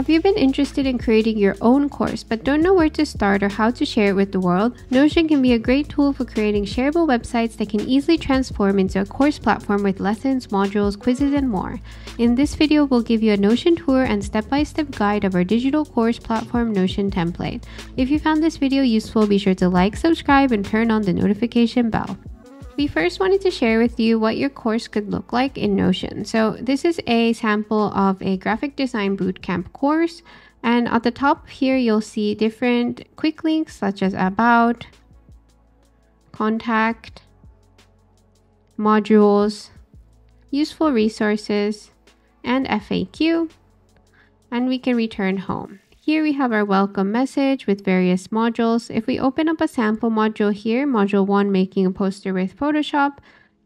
Have you been interested in creating your own course but don't know where to start or how to share it with the world? Notion can be a great tool for creating shareable websites that can easily transform into a course platform with lessons, modules, quizzes, and more. In this video, we'll give you a Notion tour and step-by-step -step guide of our digital course platform Notion template. If you found this video useful, be sure to like, subscribe, and turn on the notification bell we first wanted to share with you what your course could look like in Notion. So this is a sample of a graphic design bootcamp course. And at the top here, you'll see different quick links such as about, contact, modules, useful resources, and FAQ. And we can return home. Here we have our welcome message with various modules. If we open up a sample module here, module 1 making a poster with Photoshop,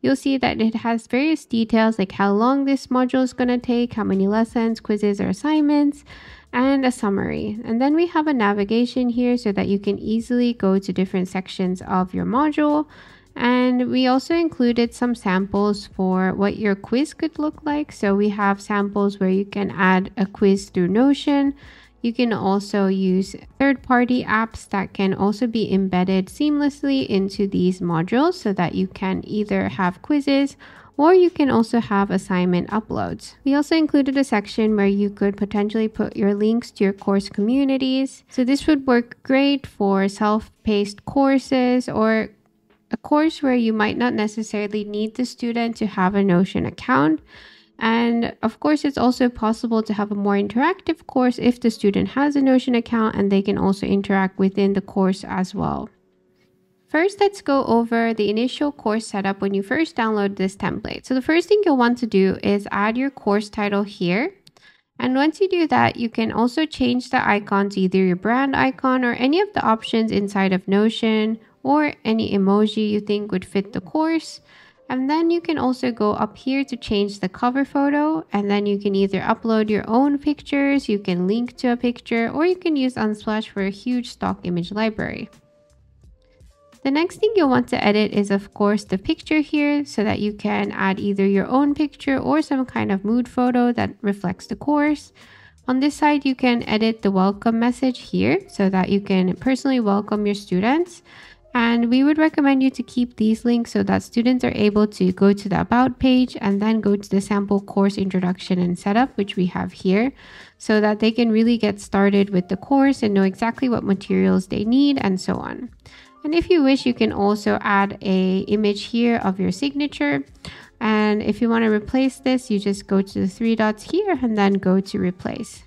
you'll see that it has various details like how long this module is going to take, how many lessons, quizzes, or assignments, and a summary. And then we have a navigation here so that you can easily go to different sections of your module. And we also included some samples for what your quiz could look like. So we have samples where you can add a quiz through Notion, you can also use third-party apps that can also be embedded seamlessly into these modules so that you can either have quizzes or you can also have assignment uploads. We also included a section where you could potentially put your links to your course communities. So this would work great for self-paced courses or a course where you might not necessarily need the student to have a Notion account, and of course, it's also possible to have a more interactive course if the student has a Notion account and they can also interact within the course as well. First, let's go over the initial course setup when you first download this template. So the first thing you'll want to do is add your course title here. And once you do that, you can also change the icon to either your brand icon or any of the options inside of Notion or any emoji you think would fit the course. And then you can also go up here to change the cover photo and then you can either upload your own pictures, you can link to a picture, or you can use Unsplash for a huge stock image library. The next thing you'll want to edit is of course the picture here so that you can add either your own picture or some kind of mood photo that reflects the course. On this side, you can edit the welcome message here so that you can personally welcome your students. And we would recommend you to keep these links so that students are able to go to the About page and then go to the sample course introduction and setup, which we have here, so that they can really get started with the course and know exactly what materials they need and so on. And if you wish, you can also add a image here of your signature. And if you want to replace this, you just go to the three dots here and then go to replace.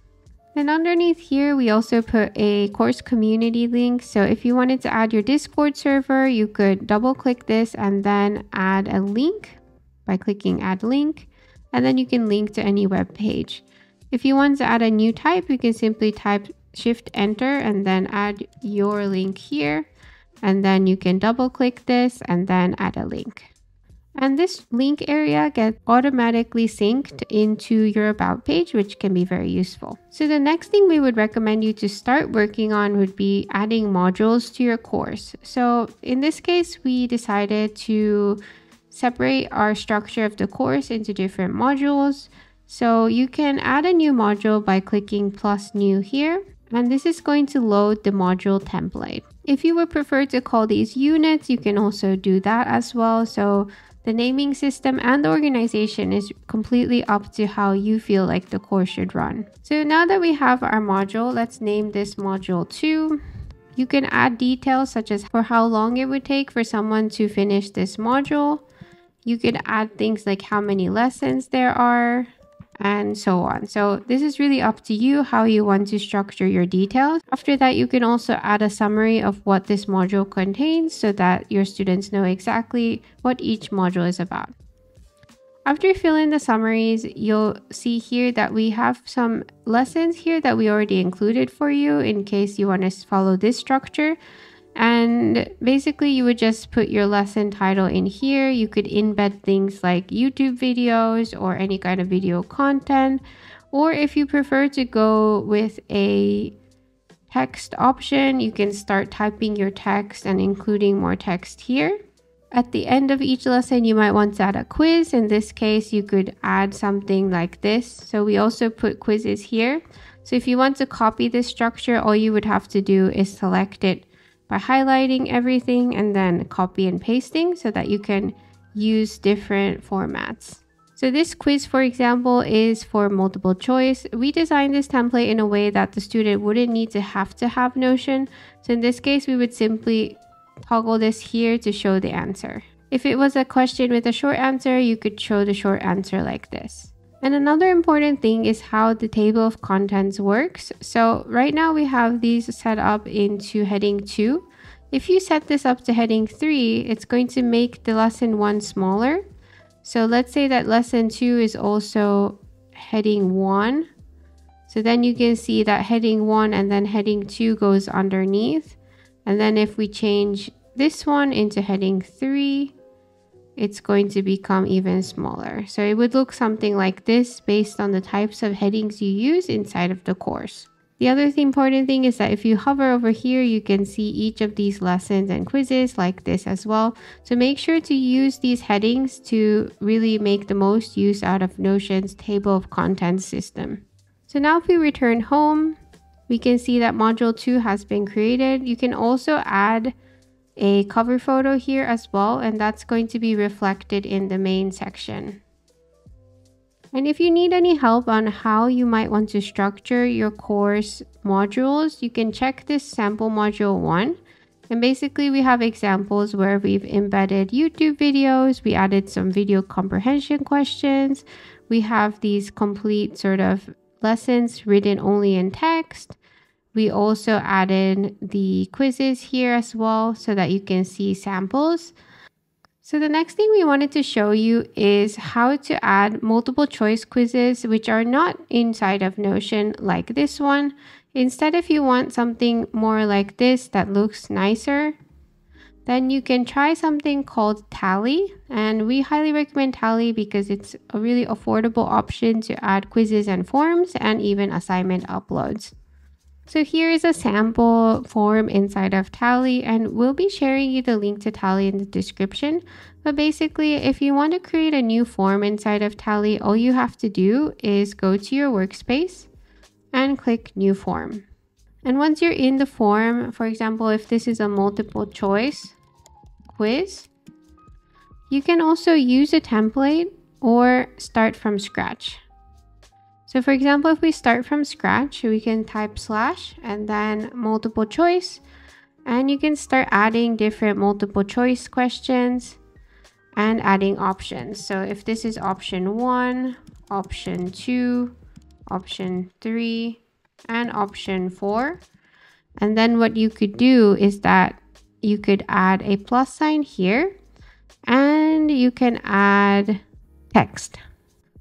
And underneath here, we also put a course community link. So if you wanted to add your Discord server, you could double click this and then add a link by clicking add link. And then you can link to any web page. If you want to add a new type, you can simply type shift enter and then add your link here. And then you can double click this and then add a link. And this link area gets automatically synced into your about page, which can be very useful. So the next thing we would recommend you to start working on would be adding modules to your course. So in this case, we decided to separate our structure of the course into different modules. So you can add a new module by clicking plus new here. And this is going to load the module template. If you would prefer to call these units, you can also do that as well. So the naming system and the organization is completely up to how you feel like the course should run. So now that we have our module, let's name this module 2. You can add details such as for how long it would take for someone to finish this module. You could add things like how many lessons there are, and so on. So this is really up to you how you want to structure your details. After that, you can also add a summary of what this module contains so that your students know exactly what each module is about. After you fill in the summaries, you'll see here that we have some lessons here that we already included for you in case you want to follow this structure. And basically, you would just put your lesson title in here. You could embed things like YouTube videos or any kind of video content. Or if you prefer to go with a text option, you can start typing your text and including more text here. At the end of each lesson, you might want to add a quiz. In this case, you could add something like this. So we also put quizzes here. So if you want to copy this structure, all you would have to do is select it by highlighting everything and then copy and pasting so that you can use different formats. So this quiz, for example, is for multiple choice. We designed this template in a way that the student wouldn't need to have to have Notion. So in this case, we would simply toggle this here to show the answer. If it was a question with a short answer, you could show the short answer like this. And another important thing is how the table of contents works. So right now we have these set up into heading 2. If you set this up to heading 3, it's going to make the lesson 1 smaller. So let's say that lesson 2 is also heading 1. So then you can see that heading 1 and then heading 2 goes underneath. And then if we change this one into heading 3, it's going to become even smaller. So it would look something like this based on the types of headings you use inside of the course. The other important thing is that if you hover over here, you can see each of these lessons and quizzes like this as well. So make sure to use these headings to really make the most use out of Notion's table of contents system. So now if we return home, we can see that module 2 has been created. You can also add a cover photo here as well, and that's going to be reflected in the main section. And if you need any help on how you might want to structure your course modules, you can check this sample module 1. And basically we have examples where we've embedded YouTube videos, we added some video comprehension questions, we have these complete sort of lessons written only in text, we also added the quizzes here as well so that you can see samples. So the next thing we wanted to show you is how to add multiple choice quizzes which are not inside of Notion like this one. Instead, if you want something more like this that looks nicer, then you can try something called Tally. And we highly recommend Tally because it's a really affordable option to add quizzes and forms and even assignment uploads. So here is a sample form inside of Tally and we'll be sharing you the link to Tally in the description. But basically, if you want to create a new form inside of Tally, all you have to do is go to your workspace and click new form. And once you're in the form, for example, if this is a multiple choice quiz, you can also use a template or start from scratch. So for example, if we start from scratch, we can type slash and then multiple choice. And you can start adding different multiple choice questions and adding options. So if this is option one, option two, option three, and option four. And then what you could do is that you could add a plus sign here and you can add text.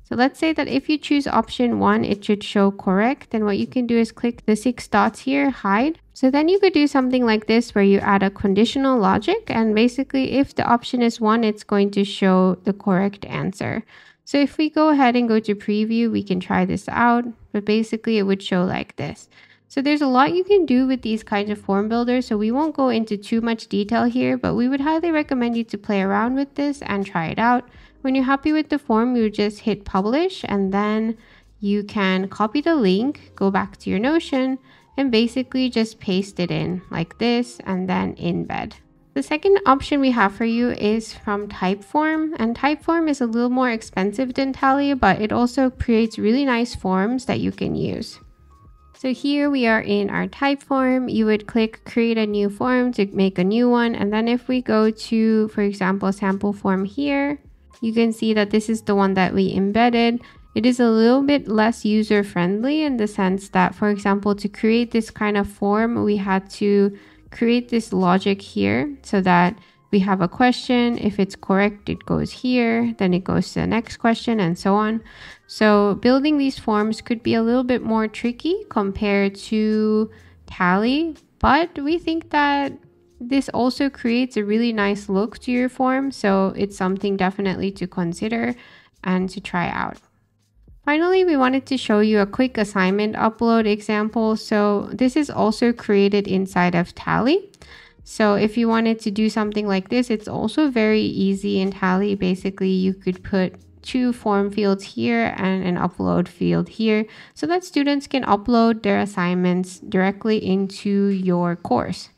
So let's say that if you choose option one, it should show correct. Then what you can do is click the six dots here, hide. So then you could do something like this where you add a conditional logic. And basically if the option is one, it's going to show the correct answer. So if we go ahead and go to preview, we can try this out. But basically it would show like this. So there's a lot you can do with these kinds of form builders. So we won't go into too much detail here, but we would highly recommend you to play around with this and try it out. When you're happy with the form, you just hit publish and then you can copy the link, go back to your Notion, and basically just paste it in like this and then embed. The second option we have for you is from Typeform, and Typeform is a little more expensive than Tally, but it also creates really nice forms that you can use. So here we are in our Typeform. You would click create a new form to make a new one. And then if we go to, for example, sample form here, you can see that this is the one that we embedded. It is a little bit less user friendly in the sense that, for example, to create this kind of form, we had to create this logic here so that we have a question. If it's correct, it goes here, then it goes to the next question and so on. So building these forms could be a little bit more tricky compared to Tally, but we think that this also creates a really nice look to your form, so it's something definitely to consider and to try out. Finally, we wanted to show you a quick assignment upload example. So this is also created inside of Tally. So if you wanted to do something like this, it's also very easy in Tally. Basically, you could put two form fields here and an upload field here so that students can upload their assignments directly into your course.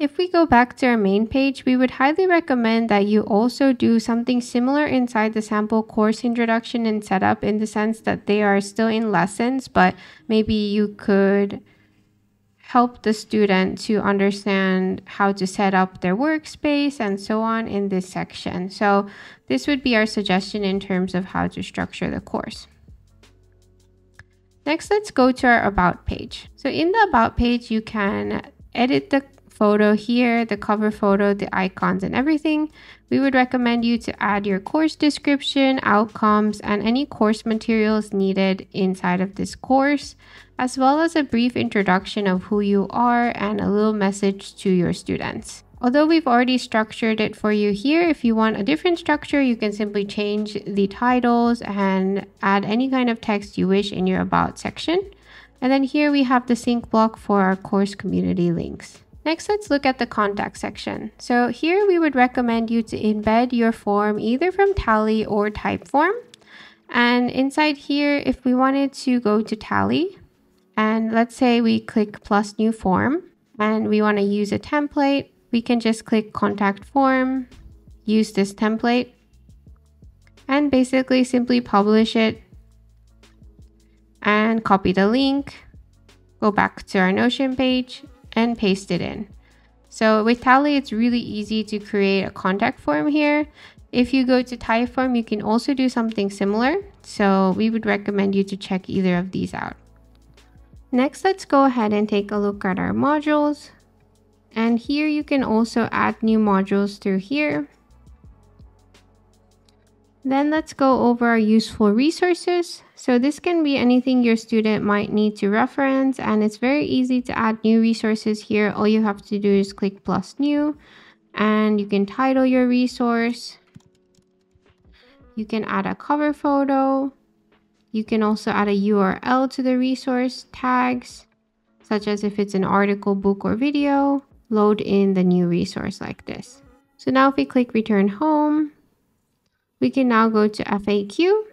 If we go back to our main page, we would highly recommend that you also do something similar inside the sample course introduction and setup in the sense that they are still in lessons, but maybe you could help the student to understand how to set up their workspace and so on in this section. So this would be our suggestion in terms of how to structure the course. Next, let's go to our About page. So in the About page, you can edit the photo here, the cover photo, the icons and everything, we would recommend you to add your course description, outcomes, and any course materials needed inside of this course, as well as a brief introduction of who you are and a little message to your students. Although we've already structured it for you here, if you want a different structure, you can simply change the titles and add any kind of text you wish in your About section. And then here we have the sync block for our course community links. Next, let's look at the contact section. So here we would recommend you to embed your form either from Tally or Typeform. And inside here, if we wanted to go to Tally, and let's say we click plus new form, and we want to use a template, we can just click contact form, use this template, and basically simply publish it and copy the link, go back to our Notion page, and paste it in. So with Tally, it's really easy to create a contact form here. If you go to Typeform, you can also do something similar. So we would recommend you to check either of these out. Next, let's go ahead and take a look at our modules. And here you can also add new modules through here. Then let's go over our useful resources. So this can be anything your student might need to reference and it's very easy to add new resources here. All you have to do is click plus new and you can title your resource. You can add a cover photo. You can also add a URL to the resource, tags, such as if it's an article, book, or video, load in the new resource like this. So now if we click return home, we can now go to FAQ.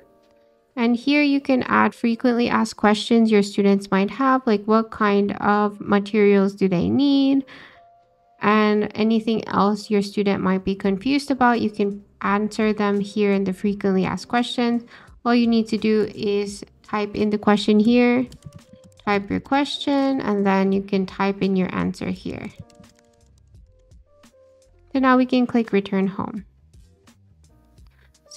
And here you can add frequently asked questions your students might have, like what kind of materials do they need? And anything else your student might be confused about, you can answer them here in the frequently asked questions. All you need to do is type in the question here, type your question, and then you can type in your answer here. So now we can click return home.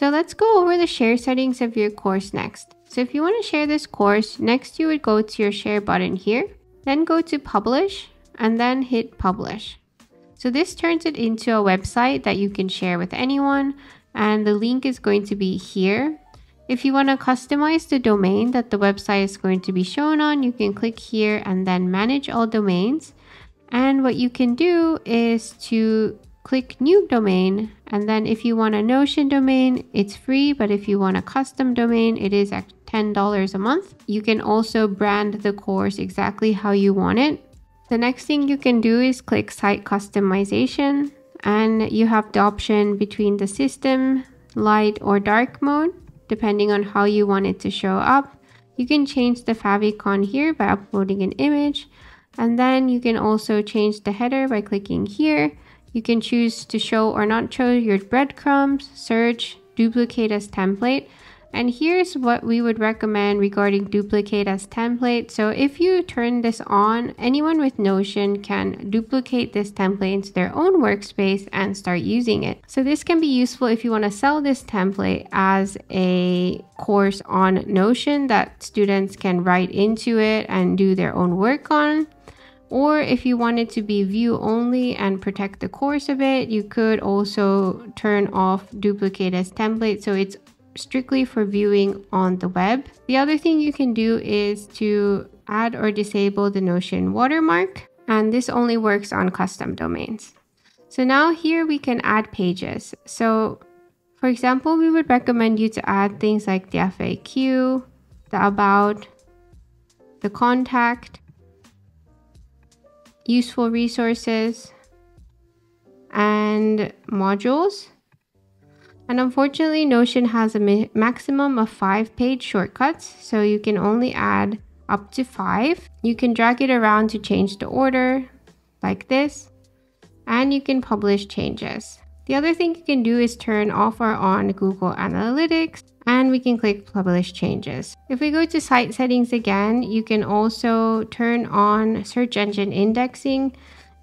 So let's go over the share settings of your course next. So if you want to share this course, next you would go to your share button here, then go to publish and then hit publish. So this turns it into a website that you can share with anyone and the link is going to be here. If you want to customize the domain that the website is going to be shown on, you can click here and then manage all domains. And what you can do is to click new domain and then if you want a notion domain it's free but if you want a custom domain it is at $10 a month. You can also brand the course exactly how you want it. The next thing you can do is click site customization and you have the option between the system light or dark mode depending on how you want it to show up. You can change the favicon here by uploading an image and then you can also change the header by clicking here you can choose to show or not show your breadcrumbs, search, duplicate as template. And here's what we would recommend regarding duplicate as template. So if you turn this on, anyone with Notion can duplicate this template into their own workspace and start using it. So this can be useful if you want to sell this template as a course on Notion that students can write into it and do their own work on. Or if you wanted to be view only and protect the course a bit, you could also turn off duplicate as template. So it's strictly for viewing on the web. The other thing you can do is to add or disable the Notion watermark. And this only works on custom domains. So now here we can add pages. So for example, we would recommend you to add things like the FAQ, the about, the contact, useful resources, and modules. And unfortunately, Notion has a maximum of five page shortcuts, so you can only add up to five. You can drag it around to change the order like this, and you can publish changes. The other thing you can do is turn off or on Google Analytics and we can click publish changes. If we go to site settings again, you can also turn on search engine indexing.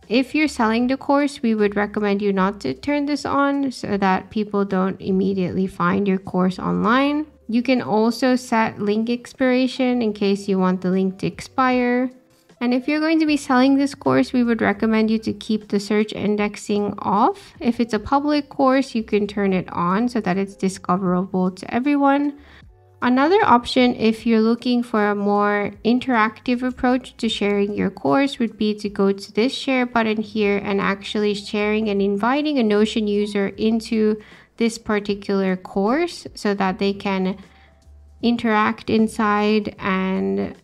If you're selling the course, we would recommend you not to turn this on so that people don't immediately find your course online. You can also set link expiration in case you want the link to expire. And if you're going to be selling this course, we would recommend you to keep the search indexing off. If it's a public course, you can turn it on so that it's discoverable to everyone. Another option, if you're looking for a more interactive approach to sharing your course, would be to go to this share button here and actually sharing and inviting a Notion user into this particular course so that they can interact inside and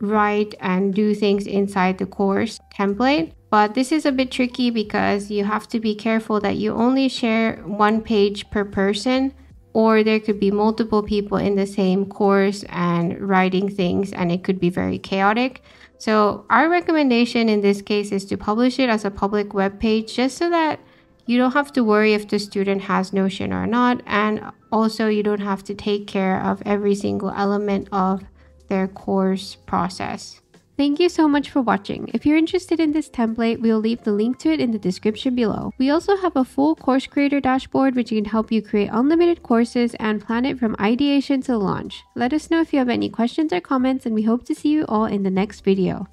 write and do things inside the course template. But this is a bit tricky because you have to be careful that you only share one page per person or there could be multiple people in the same course and writing things and it could be very chaotic. So our recommendation in this case is to publish it as a public web page just so that you don't have to worry if the student has Notion or not and also you don't have to take care of every single element of their course process. Thank you so much for watching. If you're interested in this template, we'll leave the link to it in the description below. We also have a full course creator dashboard which can help you create unlimited courses and plan it from ideation to launch. Let us know if you have any questions or comments and we hope to see you all in the next video.